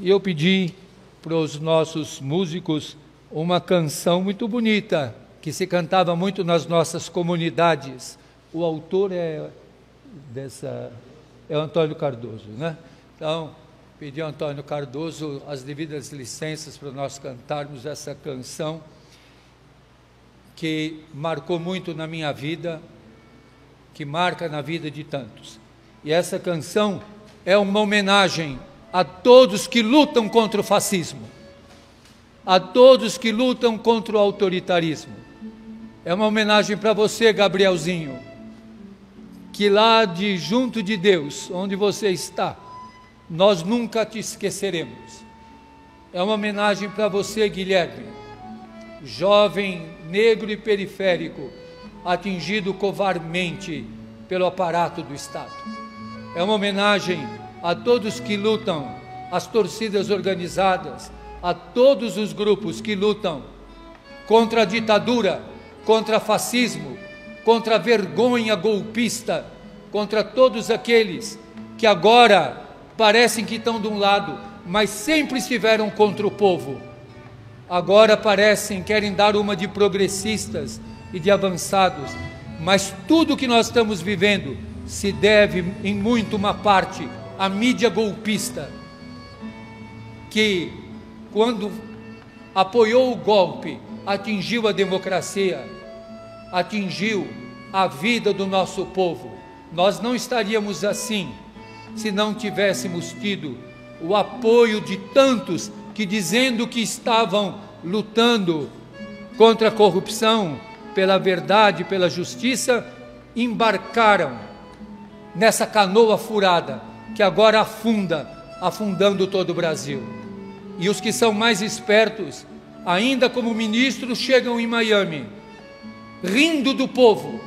e eu pedi para os nossos músicos uma canção muito bonita, que se cantava muito nas nossas comunidades. O autor é dessa é o Antônio Cardoso, né? Então, pedi ao Antônio Cardoso as devidas licenças para nós cantarmos essa canção que marcou muito na minha vida, que marca na vida de tantos. E essa canção é uma homenagem a todos que lutam contra o fascismo, a todos que lutam contra o autoritarismo. É uma homenagem para você, Gabrielzinho, que lá de junto de Deus, onde você está, nós nunca te esqueceremos. É uma homenagem para você, Guilherme, jovem negro e periférico, atingido covardemente pelo aparato do Estado. É uma homenagem a todos que lutam, as torcidas organizadas, a todos os grupos que lutam contra a ditadura, contra fascismo, contra a vergonha golpista, contra todos aqueles que agora parecem que estão de um lado, mas sempre estiveram contra o povo. Agora parecem querem dar uma de progressistas e de avançados, mas tudo que nós estamos vivendo se deve em muito uma parte à mídia golpista que quando apoiou o golpe, atingiu a democracia, atingiu a vida do nosso povo. Nós não estaríamos assim se não tivéssemos tido o apoio de tantos que, dizendo que estavam lutando contra a corrupção, pela verdade, pela justiça, embarcaram nessa canoa furada que agora afunda, afundando todo o Brasil. E os que são mais espertos, ainda como ministros, chegam em Miami, rindo do povo,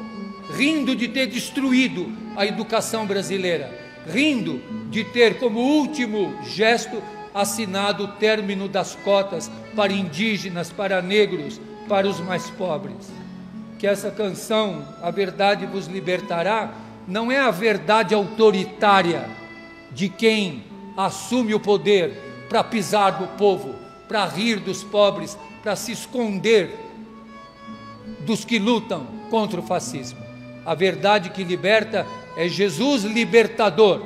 rindo de ter destruído a educação brasileira, rindo de ter como último gesto assinado o término das cotas para indígenas, para negros, para os mais pobres. Que essa canção, A Verdade vos libertará, não é a verdade autoritária de quem assume o poder para pisar no povo, para rir dos pobres, para se esconder dos que lutam contra o fascismo. A verdade que liberta é Jesus libertador,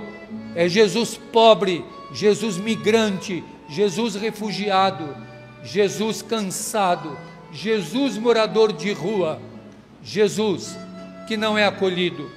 é Jesus pobre, Jesus migrante, Jesus refugiado, Jesus cansado, Jesus morador de rua, Jesus que não é acolhido.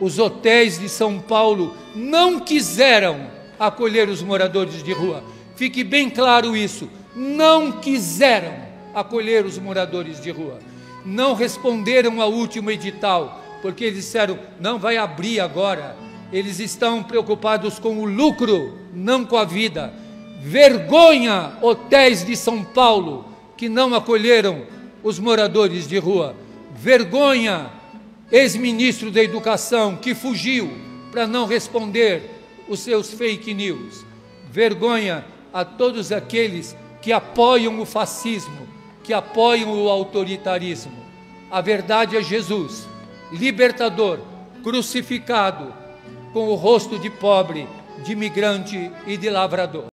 Os hotéis de São Paulo não quiseram acolher os moradores de rua. Fique bem claro isso. Não quiseram acolher os moradores de rua. Não responderam ao último edital porque eles disseram: não vai abrir agora. Eles estão preocupados com o lucro, não com a vida. Vergonha, hotéis de São Paulo que não acolheram os moradores de rua. Vergonha, ex-ministro da Educação que fugiu para não responder os seus fake news. Vergonha a todos aqueles que apoiam o fascismo, que apoiam o autoritarismo. A verdade é Jesus libertador, crucificado, com o rosto de pobre, de migrante e de lavrador.